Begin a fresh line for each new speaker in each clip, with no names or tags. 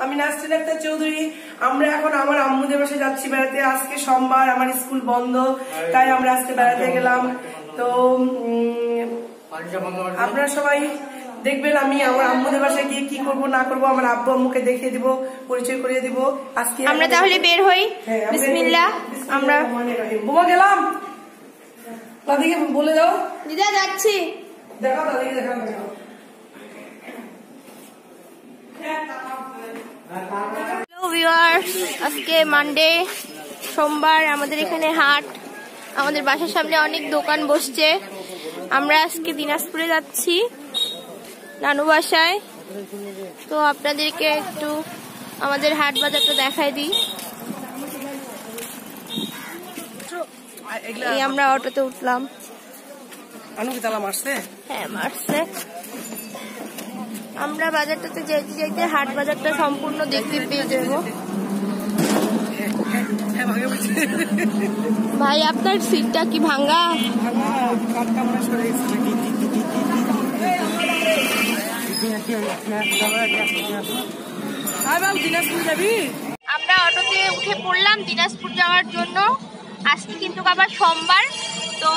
আমি নাসরিন আক্তার চৌধুরী। আমরা এখন আমার আম্মুদের বাসায় যাচ্ছি বেড়াতে। আজকে সোমবার আমার স্কুল বন্ধ তাই আমরা আজকে বেড়াতে গেলাম। তো আপনারা সবাই দেখবেন আমি আমার আম্মুদের বাসায় গিয়ে কি করব না করব আমার আব্বু আম্মুকে দেখিয়ে দিব পরিচয় করিয়ে দিব। আজকে
আমরা তাহলে বের হই।
হ্যাঁ, আমরা-
বিসমিল্লাহ। আমরা
বোমা গেলাম! দাদিকে বলে দাও।
দিদা যাচ্ছি।
দেখাও দাদিকে
ভিউয়ার্স আজকে মানডে সোমবার আমাদের এখানে হাট। আমাদের বাসার সামনে অনেক দোকান বসছে। আমরা আজকে দিনাজপুরে যাচ্ছি নানু বাসায়। তো আপনাদেরকে একটু আমাদের হাট বাজারটা দেখাই দিই। এই আমরা অটোতে উঠলাম। হ্যাঁ মারছে। আমরা বাজারটাতে যাইতে যাইতে হাট বাজারটা সম্পূর্ণ দেখতে পেয়ে যাব। ভাই আপনার সিটটা কি ভাঙ্গা আমরা অটোতে উঠে পড়লাম দিনাজপুর যাওয়ার জন্য। আজকে কিন্তু আবার সোমবার তো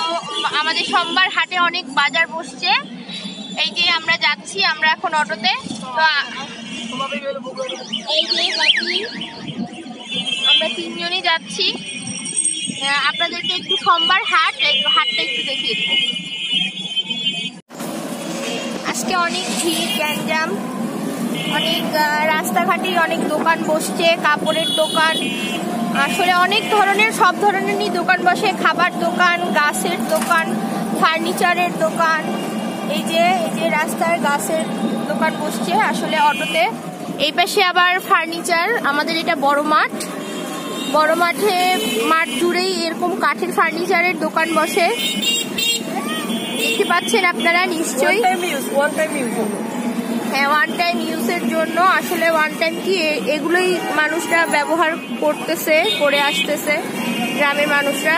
আমাদের সোমবার হাটে অনেক বাজার বসছে। যে আমরা যাচ্ছি, আমরা এখন অটোতে। আমরা তিনজনই যাচ্ছি। আপনাদেরকে একটু সোমবার হাট হাটটা একটু দেখিয়ে দেবো। আজকে অনেক ভিড়, গ্যাঞ্জাম, অনেক রাস্তাঘাটে অনেক দোকান বসছে, কাপড়ের দোকান। আসলে অনেক ধরনের, সব ধরনেরই দোকান বসে। খাবার দোকান, গাছের দোকান, ফার্নিচারের দোকান। এই যে এই যে রাস্তার গাছের দোকান বসছে আসলে অটোতে। এই পাশে আবার ফার্নিচার আমাদের এটা বড় মাঠ। বড় মাঠে মাঠ জুড়েই এরকম কাঠের ফার্নিচারের দোকান বসে। দেখতে পাচ্ছেন আপনারা নিশ্চয়ই।
টাইম ওয়ান টাইম ইউজ
হ্যাঁ ওয়ান টাইম ইউজের জন্য আসলে ওয়ান টাইম কি এগুলোই মানুষরা ব্যবহার করতেছে করে আসতেছে গ্রামের মানুষরা।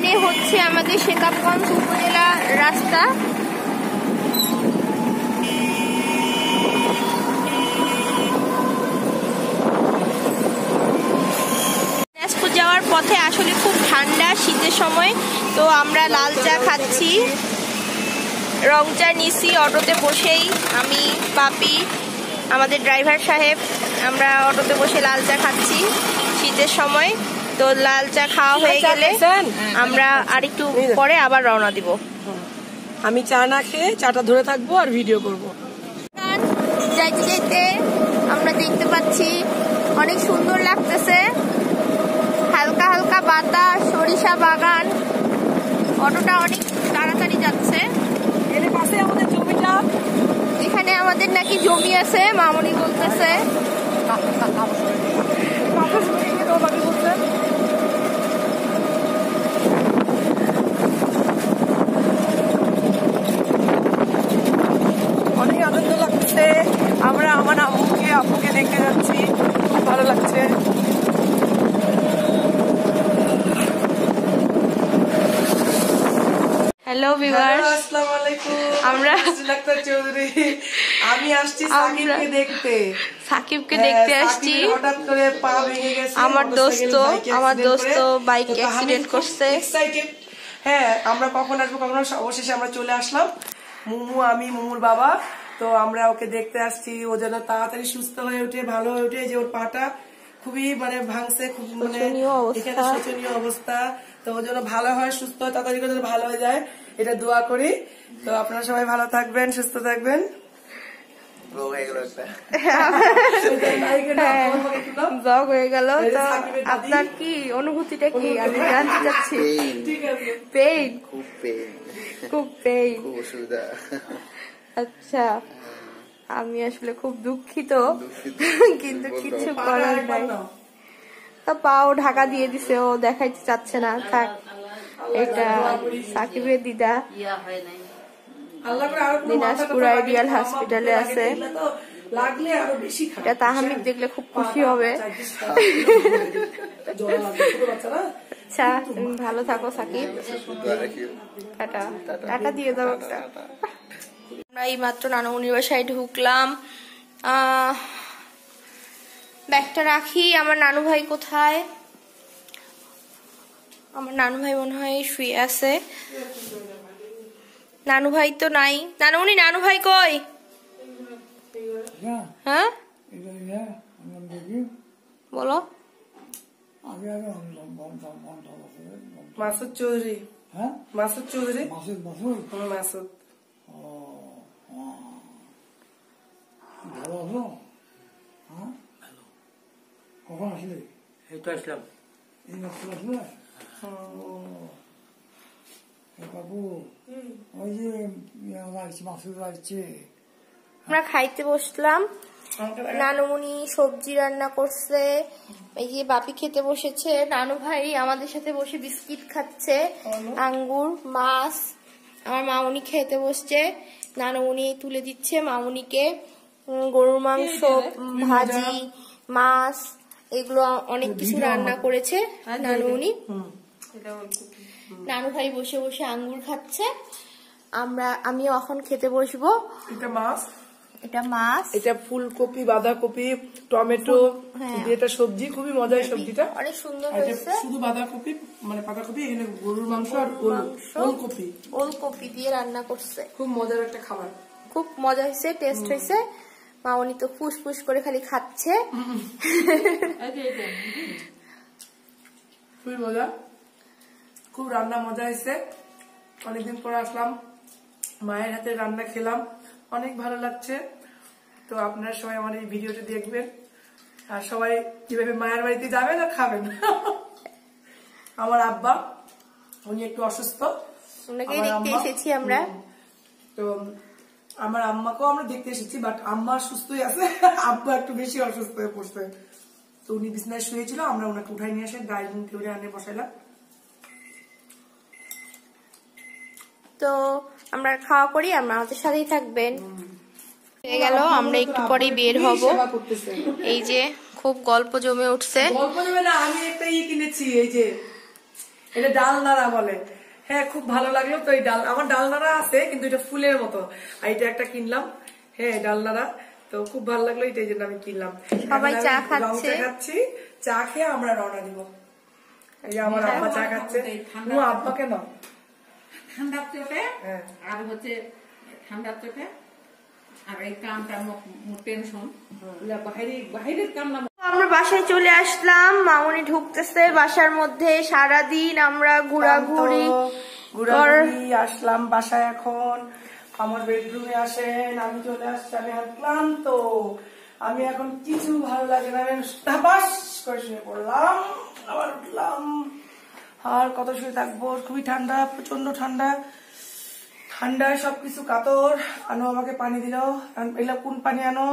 সামনে হচ্ছে আমাদের শেকাবগঞ্জ উপজেলা রাস্তা। দিনাজপুর যাওয়ার পথে আসলে খুব ঠান্ডা শীতের সময়, তো আমরা লাল চা খাচ্ছি। রং চা নিছি অটোতে বসেই, আমি পাপি আমাদের ড্রাইভার সাহেব, আমরা অটোতে বসে লাল চা খাচ্ছি শীতের সময়। তো লাল চা খাওয়া হয়ে গেলে? আমরা আরেকটু পরে আবার রওনা দিব।
আমি চা না খেয়ে চাটা ধরে থাকব আর ভিডিও করব।
যাইতে যাইতে আমরা দেখতে পাচ্ছি অনেক সুন্দর লাগতেছে। হালকা হালকা বাতাস সরিষা বাগান। অটোটা অনেক তাড়াতাড়ি যাচ্ছে।
এর পাশে আমাদের জমিটা।
এখানে আমাদের নাকি জমি আছে মামনি বলতেছে
বাকি বলছে অনেক আনন্দ লাগছে আমরা আমার আম্মুকে আব্বুকে দেখতে যাচ্ছি খুব ভালো লাগছে
হ্যালো ভিউয়ার্স
আসসালামু আলাইকুম
আমরা-
আক্তার চৌধুরী আমি আসছি সাকিবকে দেখতে।
সাকিবকে
হ্যাঁ,
দেখতে আসছি।
হঠাৎ করে পা ভেঙে গেছে
আমার দোস্ত- আমার দোস্ত। বাইকে
খুব
করছে।
হ্যাঁ আমরা কখন আসব কখন অবশেষে আমরা চলে আসলাম। মুমু আমি মুমুর বাবা। তো আমরা ওকে দেখতে আসছি ও যেন তাড়াতাড়ি সুস্থ হয়ে উঠে ভালো হয়ে উঠে যে ওর পাটা খুবই মানে ভাঙছে খুব মানে
শোচনীয় অবস্থা।
তো ও যেন ভালো হয় সুস্থ হয় তাড়াতাড়ি করে যেন ভালো হয়ে যায় এটা দোয়া করি। তো আপনারা সবাই ভালো থাকবেন সুস্থ থাকবেন।
ব্লগ হয়ে গেল তো আপনার কি অনুভূতিটা কি? আমি জানতে চাচ্ছি। পেইন
খুব পেন
খুব পেইন
খুব অসুবিধা।
আচ্ছা আমি আসলে খুব দুঃখিত। কিন্তু কিছু করার নাই। তা পাও ঢাকা দিয়ে দিছে ও দেখাইতে চাচ্ছে না থাক। এটা সাকিবের দিদা। দিনাজপুর আইডিয়াল হসপিটালে আছে। এটা তাহামিদ দেখলে খুব খুশি হবে।
জ্বর লাগবে, ছোট বাচ্চা না?
আচ্ছা তুমি ভালো থাকো সাকিব। টাটা। টাটা দিয়ে দাও একটা। আমরা এই মাত্র নানুমনির বাসায় ঢুকলাম। আহ, ব্যাগটা রাখি। আমার নানু ভাই কোথায়? আমার নানু ভাই মনে হয় শুয়ে আছে। নানু ভাই তো নাই। নানুমনি নানু ভাই কই?
হ্যাঁ।
হ্যাঁ? বলো।
মাসুদ চৌধুরী।
হ্যাঁ?
মাসুদ চৌধুরী?
মাসুদ মাসুদ?
মাসুদ।
ও। ভালো আছো? হ্যাঁ? কখন আসলে
এই তো আসলাম
এই মাত্র আসলে বাবু ওই যে লাগছে লাগছে
আমরা খাইতে বসলাম। নানুমণি সবজি রান্না করছে। এই যে বাপি খেতে বসেছে। নানু ভাই আমাদের সাথে বসে বিস্কিট খাচ্ছে। আঙ্গুর মাছ। আমার মামুনি খেতে বসছে। নানুমণি তুলে দিচ্ছে মামুনিকে। গরুর মাংস ভাজি মাছ। এগুলো অনেক কিছু রান্না করেছে নানুমণি নানু ভাই বসে বসে আঙ্গুর খাচ্ছে। আমরা আমিও এখন খেতে বসবো।
এটা মাছ?
এটা মাছ।
এটা ফুলকপি বাঁধাকপি টমেটো
হ্যাঁ।
এটা সবজি? খুবই মজার সবজিটা।
অনেক সুন্দর হয়েছে।
শুধু বাঁধাকপি মানে পাতাকপি এখানে গরুর মাংস আর ওল ওলকপি।
ওলকপি দিয়ে রান্না করছে।
খুব মজার একটা খাবার।
খুব মজা হয়েছে টেস্ট হয়েছে। মামনি তো ফুস ফুস করে খালি খাচ্ছে।
খুবই মজা। খুব রান্না মজা হয়েছে। অনেকদিন পর আসলাম। মায়ের হাতে রান্না খেলাম। অনেক ভালো লাগছে। তো আপনারা সবাই আমার এই ভিডিওটা দেখবেন। আর সবাই কীভাবে মায়ের বাড়িতে যাবেন আর খাবেন আমার আব্বা উনি একটু অসুস্থ।
ওনাকে দেখতে এসেছি আমরা।
তো আমার আম্মাকেও আমরা দেখতে এসেছি বাট আম্মা সুস্থই আছে আব্বা একটু বেশি অসুস্থ হয়ে পড়ছে। তো উনি বিছনায় শুয়েছিল আমরা ওনাকে উঠাই নিয়ে এসে গাড়ি টেবিলে আনে বসাইলাম।
তো আমরা খাওয়া করি আমরা আমাদের সাথেই থাকবেন। হয়ে গেল আমরা একটু পরেই বের হব। এই যে খুব গল্প জমে উঠছে।
গল্প দেবে না আমি একটা ই কিনেছি এই যে এটা ডাল নাড়া বলে। হ্যাঁ খুব ভালো লাগল। তো এই ডাল আমার ডাল নাড়া আছে কিন্তু এটা ফুলের মতো। আর এটা একটা কিনলাম। হ্যাঁ ডাল নাড়া তো খুব ভালো লাগল এটাই জন্য আমি কিনলাম।
সবাই চা খাচ্ছে।
চা খাচ্ছি। চা খেয়ে আমরা রওনা দিব। এই যে আমার আব্বা চা খাচ্ছে। ও আব্বা কেন?
ঠান্ডার চোখে
হ্যাঁ।
আর হচ্ছে ঠান্ডার চোখে। আর এই কামটা টেনশন বাইরে বাইরের কাম না
আমরা বাসায় চলে আসলাম। মামনি ঢুকতেছে বাসার মধ্যে। সারা দিন আমরা ঘোরাঘুরি
ঘোরাঘুরি আসলাম বাসায় এখন। আমার বেডরুমে আসেন আমি চলে আসছি আমি এখন ক্লান্ত। আমি এখন কিছু ভালো লাগে না আমি ধাপাস করে শুয়ে পড়লাম আবার উঠলাম। আর কত শুয়ে থাকব? খুবই ঠান্ডা প্রচণ্ড ঠান্ডা। ঠান্ডায় সবকিছু কাতর। আনো আমাকে পানি দিল। কোন পানি আনো?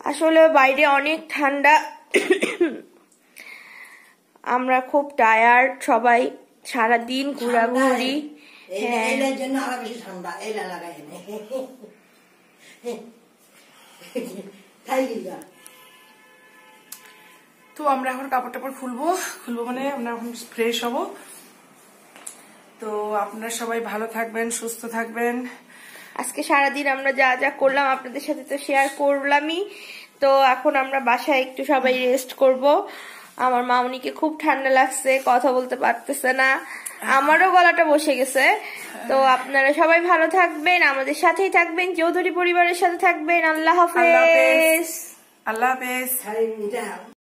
আসলে বাইরে অনেক ঠান্ডা। আমরা খুব টায়ার্ড সবাই সারা দিন ঘোরাঘুরি হ্যাঁ।
তো আমরা এখন কাপড় টাপড় খুলবো খুলবো মানে আমরা এখন ফ্রেশ হব। তো আপনারা সবাই ভালো থাকবেন সুস্থ থাকবেন।
আজকে সারাদিন আমরা যা যা করলাম আপনাদের সাথে তো শেয়ার করলামই। তো এখন আমরা বাসায় একটু সবাই রেস্ট করব। আমার মামনিকে খুব ঠান্ডা লাগছে কথা বলতে পারতেছে না। আমারও গলাটা বসে গেছে। তো আপনারা সবাই ভালো থাকবেন আমাদের সাথেই থাকবেন চৌধুরী পরিবারের সাথে থাকবেন। আল্লাহ
হাফেজ। আল্লাহ হাফেজ।